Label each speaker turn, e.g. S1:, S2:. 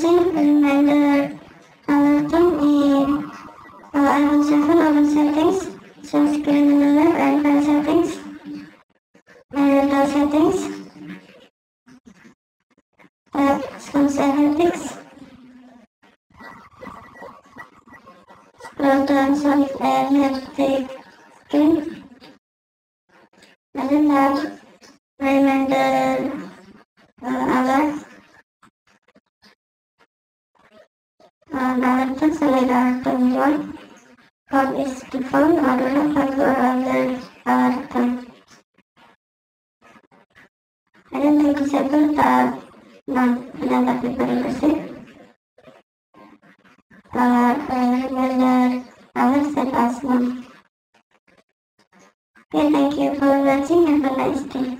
S1: change reminder alerting in uh, iPhone 7 open settings, so screen in the left and file settings, dalam selera tujuan code is default adalah satu dari alasan dan yang disebut tak non menanggapi privacy kalau benar awas set as none okay thank you for watching. Have a nice day